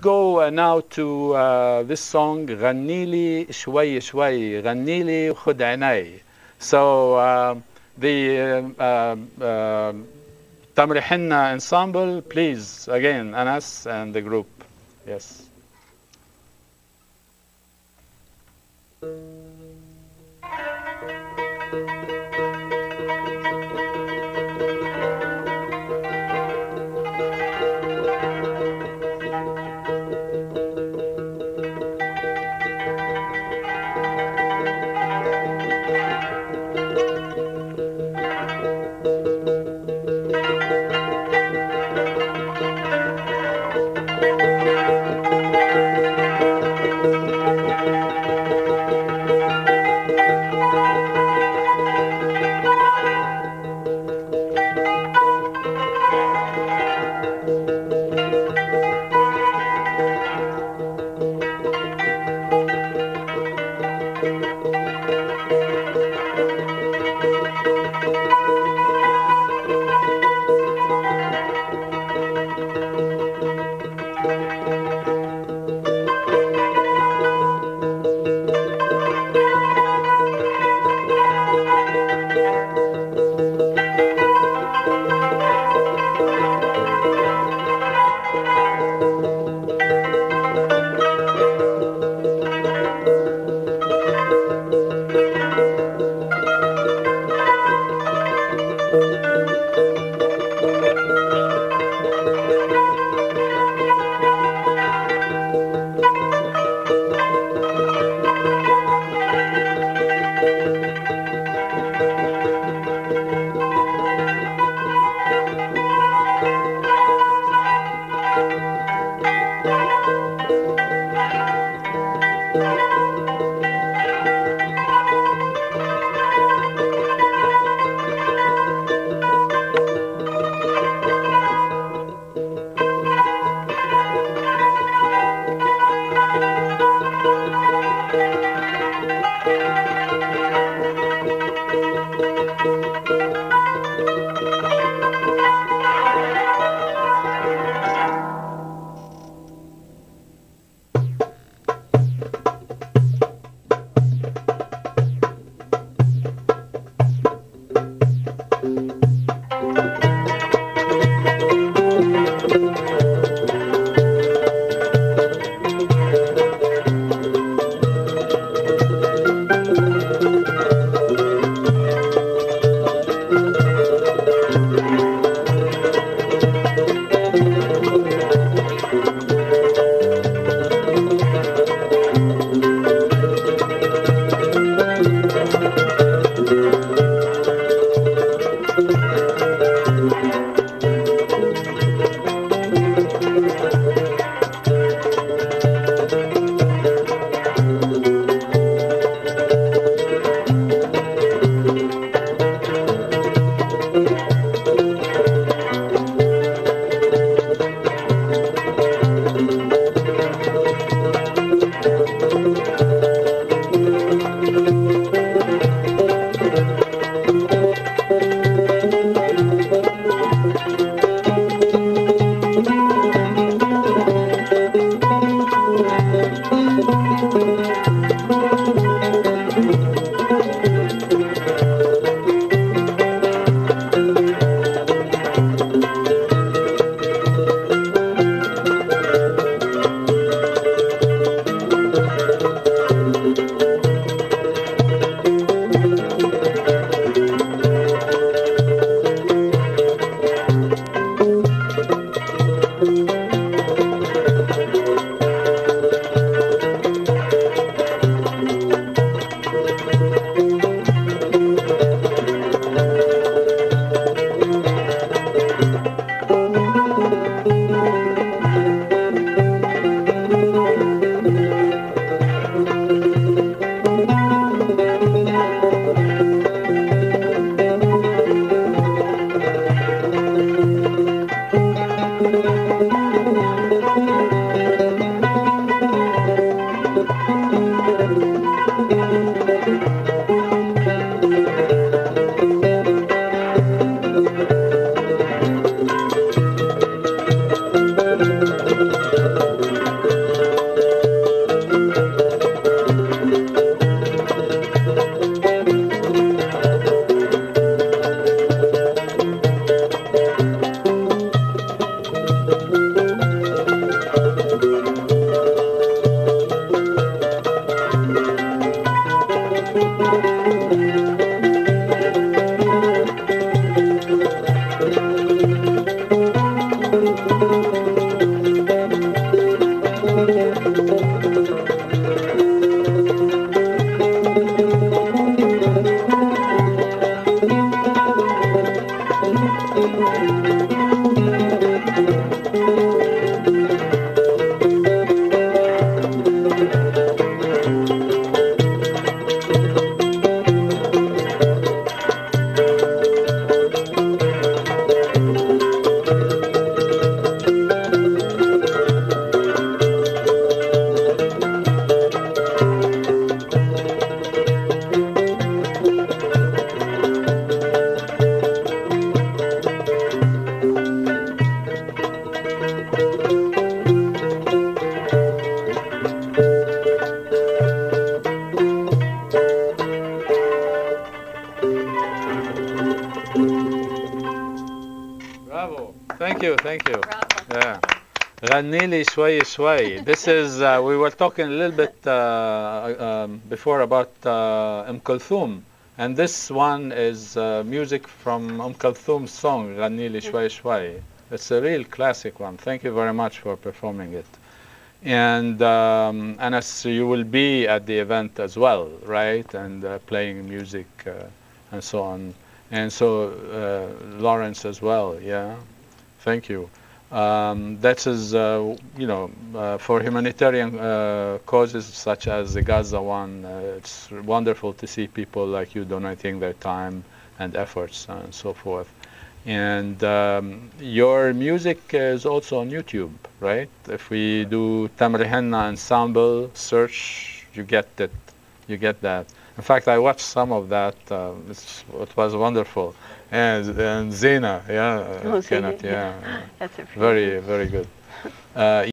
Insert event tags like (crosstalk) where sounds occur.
Go uh, now to uh, this song Ghanili شوي شوي ghanili خد so um, um, uh, um, the uh, Tamr Henna ensemble please again Anas and the group. Yes. Música Thank you, thank you. Yeah. Ghanili Shway Shway. This is, uh, we were talking a little bit uh, uh um, before about uh, Umm and this one is uh, music from Umm song, Ghanili Shway Shway. It's a real classic one. Thank you very much for performing it. And um, Anas, you will be at the event as well, right? And uh, playing music uh, and so on. And so Lawrence as well, yeah? Thank you. Um, that is, uh, you know, uh, for humanitarian uh, causes such as the Gaza one, uh, it's wonderful to see people like you donating their time and efforts and so forth. And um, your music is also on YouTube, right? If we do Tamr Henna ensemble search, you get it. You get that. In fact, I watched some of that. Uh, it was wonderful. And, and Zena, yeah, Oh, Kenneth, Zena, yeah, (laughs) That's a very, very good. (laughs) Uh,